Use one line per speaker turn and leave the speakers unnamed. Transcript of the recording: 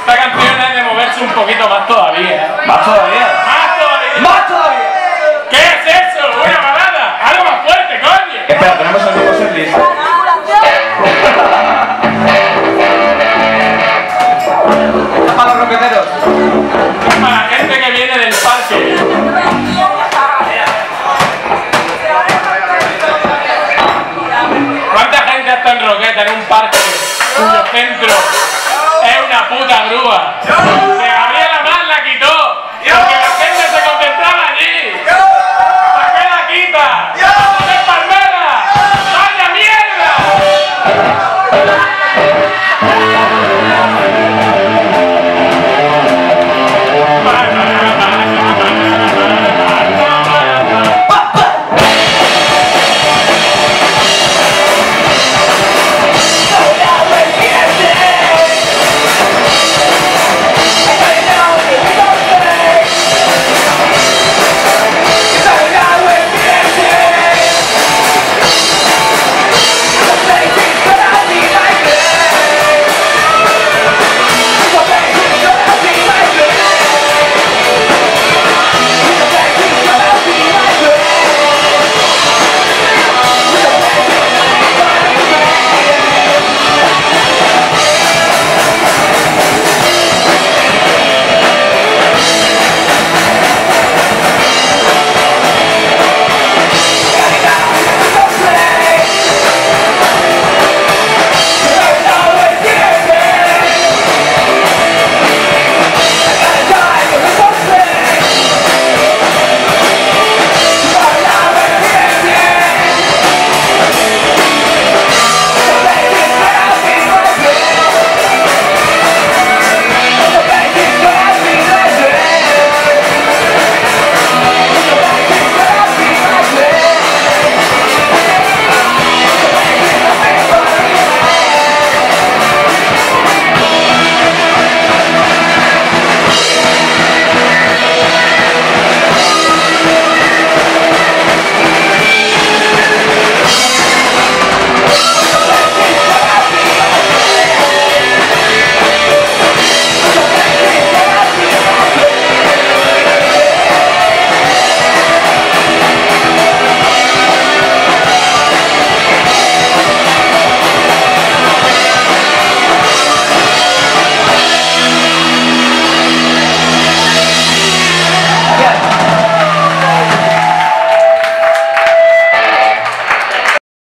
Esta canción es de moverse un poquito más todavía. ¿Cuánta gente está en Roqueta en un parque cuyo centro es una puta grúa?